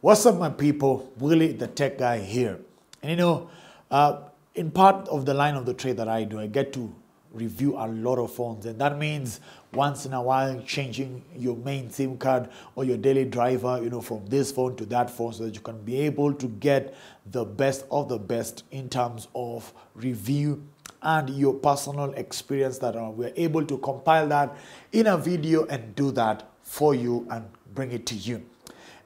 What's up, my people? Willie, the tech guy here. And you know, uh, in part of the line of the trade that I do, I get to review a lot of phones, and that means once in a while changing your main SIM card or your daily driver, you know, from this phone to that phone, so that you can be able to get the best of the best in terms of review and your personal experience. That uh, we're able to compile that in a video and do that for you and bring it to you.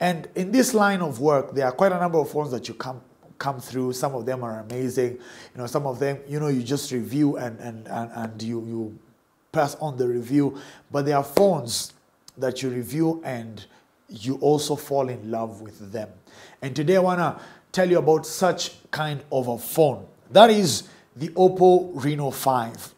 And in this line of work, there are quite a number of phones that you come come through. Some of them are amazing. You know, some of them, you know, you just review and and and, and you you pass on the review. But there are phones that you review and you also fall in love with them. And today I wanna tell you about such kind of a phone. That is the Oppo Reno 5.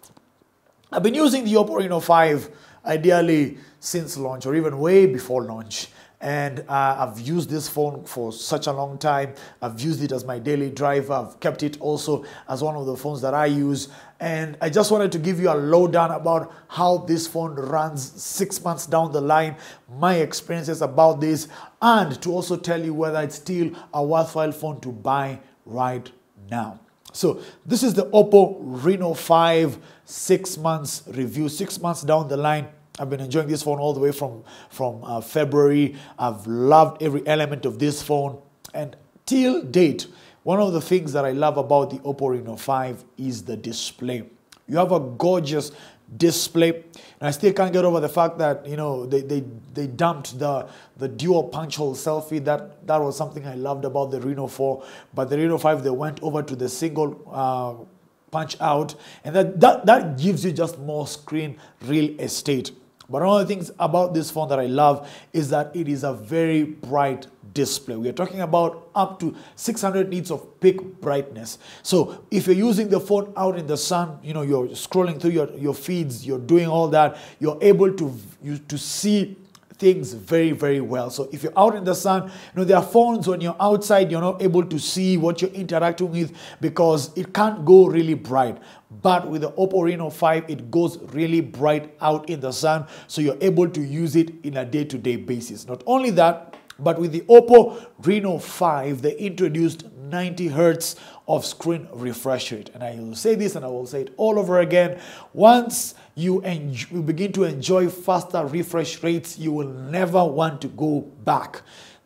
I've been using the Oppo Reno 5 ideally since launch or even way before launch and uh, I've used this phone for such a long time. I've used it as my daily driver. I've kept it also as one of the phones that I use. And I just wanted to give you a lowdown about how this phone runs six months down the line, my experiences about this, and to also tell you whether it's still a worthwhile phone to buy right now. So this is the Oppo Reno 5 six months review, six months down the line. I've been enjoying this phone all the way from, from uh, February. I've loved every element of this phone. And till date, one of the things that I love about the Oppo Reno 5 is the display. You have a gorgeous display. And I still can't get over the fact that, you know, they, they, they dumped the, the dual punch hole selfie. That, that was something I loved about the Reno 4. But the Reno 5, they went over to the single uh, punch out. And that, that, that gives you just more screen real estate. But one of the things about this phone that I love is that it is a very bright display. We are talking about up to 600 nits of peak brightness. So if you're using the phone out in the sun, you know, you're scrolling through your, your feeds, you're doing all that, you're able to, you, to see things very, very well. So if you're out in the sun, you know, there are phones when you're outside, you're not able to see what you're interacting with because it can't go really bright. But with the Oppo Reno 5, it goes really bright out in the sun. So you're able to use it in a day-to-day -day basis. Not only that, but with the Oppo Reno 5, they introduced 90 hertz of screen refresh rate. And I will say this and I will say it all over again. Once you, enjoy, you begin to enjoy faster refresh rates, you will never want to go back.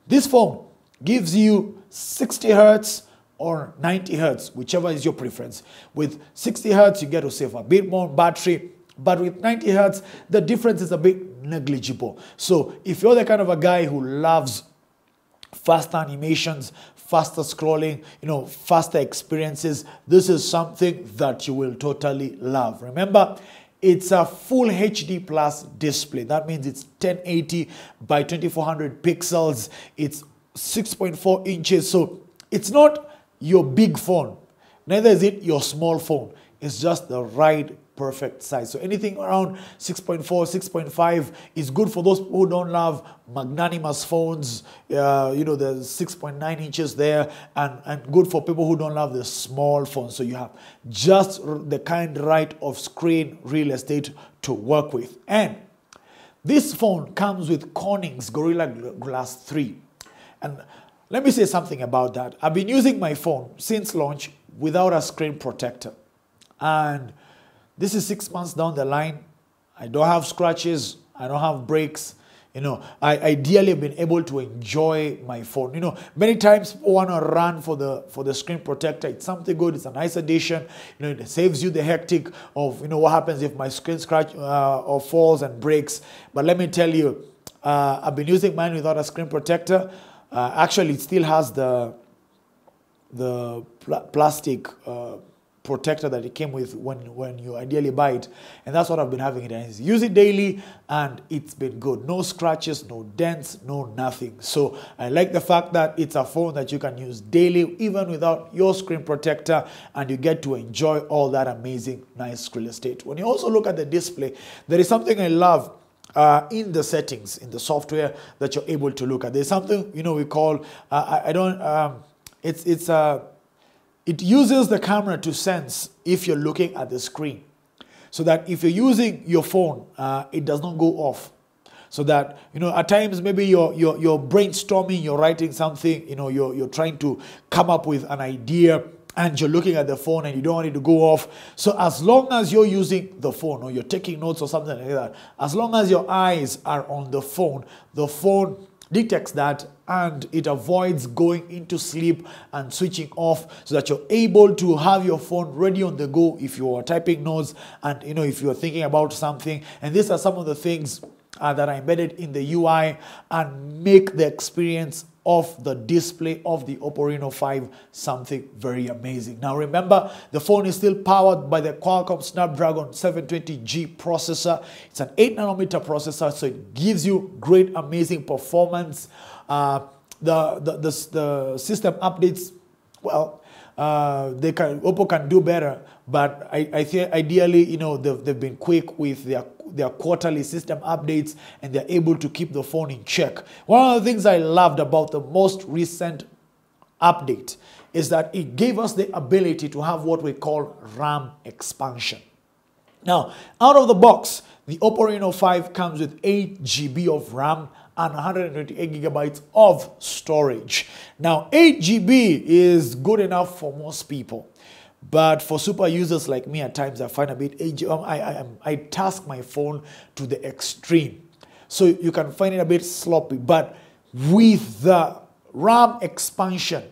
This phone gives you 60 hertz or 90 hertz, whichever is your preference. With 60 hertz, you get to save a bit more battery, but with 90 hertz, the difference is a bit negligible. So if you're the kind of a guy who loves faster animations, faster scrolling, you know, faster experiences, this is something that you will totally love. Remember, it's a full HD plus display. That means it's 1080 by 2400 pixels. It's 6.4 inches. So it's not your big phone. Neither is it your small phone. It's just the right perfect size. So anything around 6.4, 6.5 is good for those who don't love magnanimous phones. Uh, you know, the 6.9 inches there, and, and good for people who don't love the small phones. So you have just the kind right of screen real estate to work with. And this phone comes with Corning's Gorilla Glass 3. And let me say something about that. I've been using my phone since launch without a screen protector. And this is six months down the line. I don't have scratches. I don't have breaks. You know, I ideally have been able to enjoy my phone. You know, many times people want to run for the for the screen protector. It's something good. It's a nice addition. You know, it saves you the hectic of you know what happens if my screen scratch uh, or falls and breaks. But let me tell you, uh, I've been using mine without a screen protector. Uh, actually, it still has the the pl plastic uh, protector that it came with when, when you ideally buy it. And that's what I've been having it. And use it daily and it's been good. No scratches, no dents, no nothing. So I like the fact that it's a phone that you can use daily even without your screen protector and you get to enjoy all that amazing nice screen estate. When you also look at the display, there is something I love uh, in the settings, in the software that you're able to look at. There's something, you know, we call, uh, I, I, don't, um, it's, it's a, uh, it uses the camera to sense if you're looking at the screen. So that if you're using your phone, uh, it does not go off. so that you know at times maybe you're, you're you're brainstorming you're writing something you know you're you're trying to come up with an idea and you're looking at the phone and you don't want it to go off. So as long as you're using the phone or you're taking notes or something like that, as long as your eyes are on the phone, the phone detects that and it avoids going into sleep and switching off so that you're able to have your phone ready on the go if you are typing notes and you know if you're thinking about something. And these are some of the things uh, that are embedded in the UI and make the experience of the display of the Oppo Reno 5 something very amazing. Now remember, the phone is still powered by the Qualcomm Snapdragon 720G processor. It's an 8 nanometer processor, so it gives you great, amazing performance. Uh, the, the, the, the system updates, well, uh, they can Oppo can do better, but I, I think ideally, you know, they've, they've been quick with their their quarterly system updates and they're able to keep the phone in check. One of the things I loved about the most recent update is that it gave us the ability to have what we call RAM expansion. Now, out of the box, the Oppo Reno 5 comes with 8 GB of RAM and 128 gigabytes of storage. Now, 8 GB is good enough for most people. But for super users like me, at times I find a bit um, I, I, I task my phone to the extreme. So you can find it a bit sloppy. But with the RAM expansion,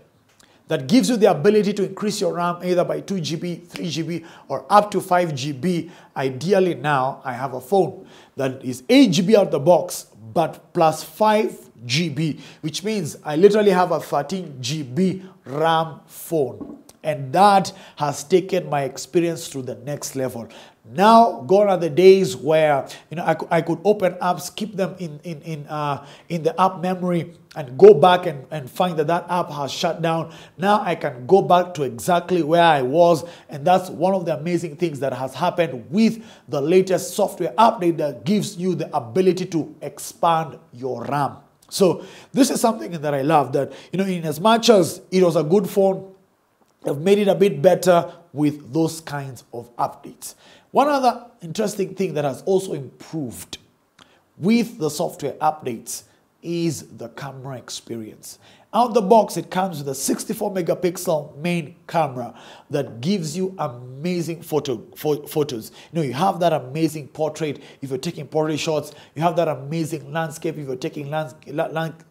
that gives you the ability to increase your RAM either by 2 GB, 3 GB, or up to 5 GB. Ideally, now I have a phone that is 8 GB out of the box, but plus 5 GB, which means I literally have a 13 GB RAM phone. And that has taken my experience to the next level. Now, gone are the days where you know I, I could open apps, keep them in in in uh, in the app memory, and go back and, and find that that app has shut down. Now I can go back to exactly where I was, and that's one of the amazing things that has happened with the latest software update that gives you the ability to expand your RAM. So this is something that I love. That you know, in as much as it was a good phone I've made it a bit better with those kinds of updates. One other interesting thing that has also improved with the software updates is the camera experience. Out the box, it comes with a 64 megapixel main camera that gives you amazing photo, photos. You know, you have that amazing portrait if you're taking portrait shots. You have that amazing landscape if you're taking lands,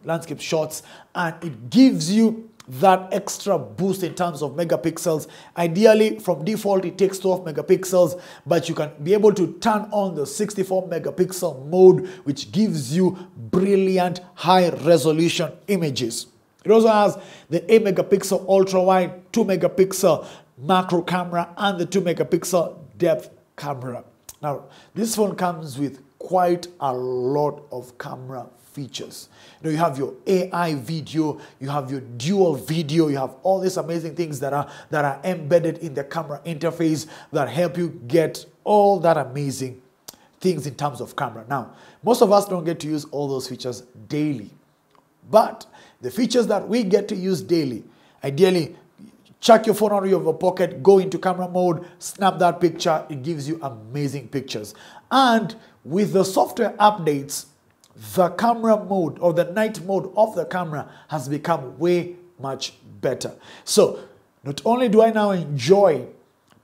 landscape shots, and it gives you that extra boost in terms of megapixels. Ideally, from default, it takes 12 megapixels, but you can be able to turn on the 64 megapixel mode, which gives you brilliant high resolution images. It also has the 8 megapixel ultra wide, 2 megapixel macro camera, and the 2 megapixel depth camera. Now, this phone comes with quite a lot of camera features. You know, you have your AI video, you have your dual video, you have all these amazing things that are that are embedded in the camera interface that help you get all that amazing things in terms of camera. Now, most of us don't get to use all those features daily. But the features that we get to use daily, ideally chuck your phone out of your pocket, go into camera mode, snap that picture, it gives you amazing pictures. And with the software updates, the camera mode or the night mode of the camera has become way much better. So, not only do I now enjoy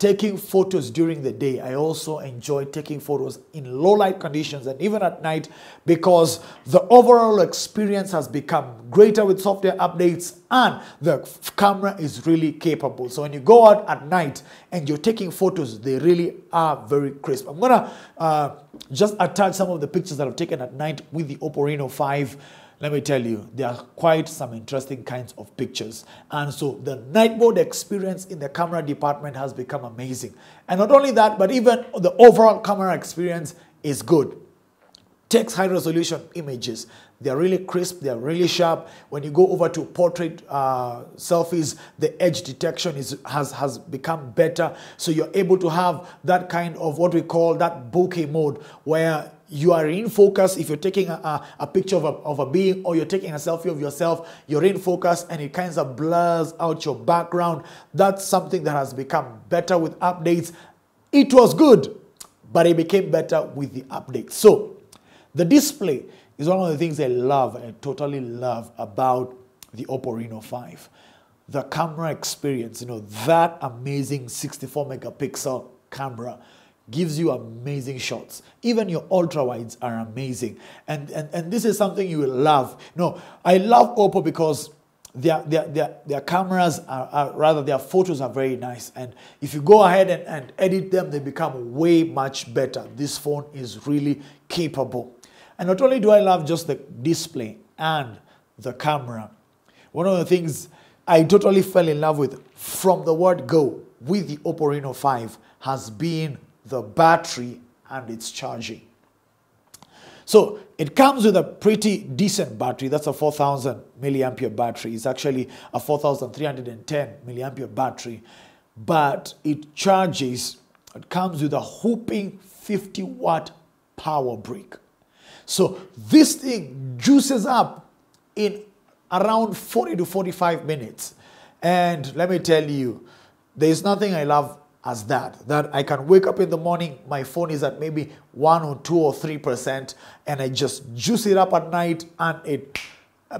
taking photos during the day. I also enjoy taking photos in low light conditions and even at night because the overall experience has become greater with software updates and the camera is really capable. So when you go out at night and you're taking photos, they really are very crisp. I'm gonna uh, just attach some of the pictures that I've taken at night with the Oppo Reno 5 let me tell you, there are quite some interesting kinds of pictures. And so the night mode experience in the camera department has become amazing. And not only that, but even the overall camera experience is good. Takes high resolution images. They're really crisp, they're really sharp. When you go over to portrait uh, selfies, the edge detection is, has, has become better. So you're able to have that kind of what we call that bokeh mode where you are in focus. If you're taking a, a, a, picture of a, of a being or you're taking a selfie of yourself, you're in focus and it kind of blurs out your background. That's something that has become better with updates. It was good, but it became better with the updates. So The display is one of the things I love, I totally love about the Oppo Reno 5. The camera experience, you know, that amazing 64 megapixel camera gives you amazing shots. Even your ultra wides are amazing. And, and, and this is something you will love. No, I love Oppo because their, their, their, their cameras are, are, rather their photos are very nice and if you go ahead and, and edit them they become way much better this phone is really capable and not only do i love just the display and the camera one of the things i totally fell in love with from the word go with the oppo reno 5 has been the battery and its charging so it comes with a pretty decent battery. That's a 4000 milliampere battery. It's actually a 4310 milliampere battery, but it charges, it comes with a whooping 50 watt power brick. So this thing juices up in around 40 to 45 minutes. And let me tell you, there's nothing I love as that. That I can wake up in the morning, my phone is at maybe one or two or three percent, and I just juice it up at night, and it.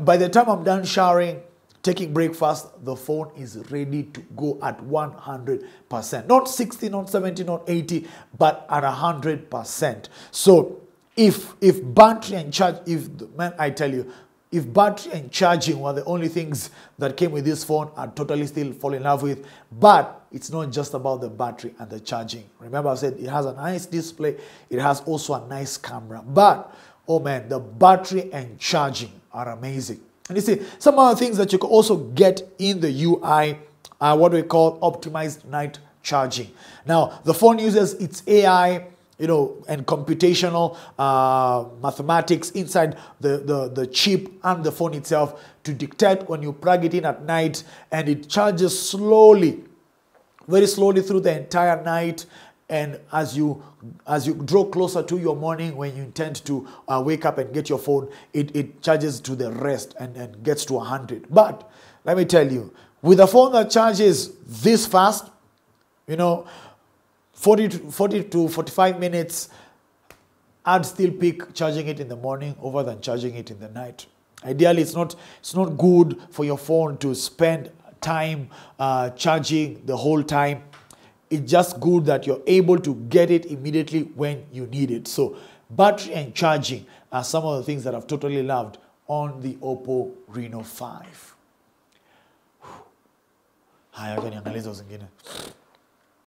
By the time I'm done showering, taking breakfast, the phone is ready to go at 100%. Not 60, not 70, not 80, but at 100%. So if if battery and charge, if man, I tell you, if battery and charging were the only things that came with this phone, I'd totally still fall in love with. But it's not just about the battery and the charging. Remember, I said it has a nice display, it has also a nice camera. But oh man, the battery and charging are amazing. And you see, some other things that you can also get in the UI are what we call optimized night charging. Now, the phone uses its AI you know, and computational uh, mathematics inside the, the, the chip and the phone itself to detect when you plug it in at night and it charges slowly, very slowly through the entire night. And as you as you draw closer to your morning when you intend to uh, wake up and get your phone, it, it charges to the rest and, and gets to 100. But let me tell you, with a phone that charges this fast, you know, 40 to, 40 to 45 minutes, I'd still pick charging it in the morning over than charging it in the night. Ideally, it's not, it's not good for your phone to spend time uh, charging the whole time. It's just good that you're able to get it immediately when you need it. So, battery and charging are some of the things that I've totally loved on the Oppo Reno 5. Haya.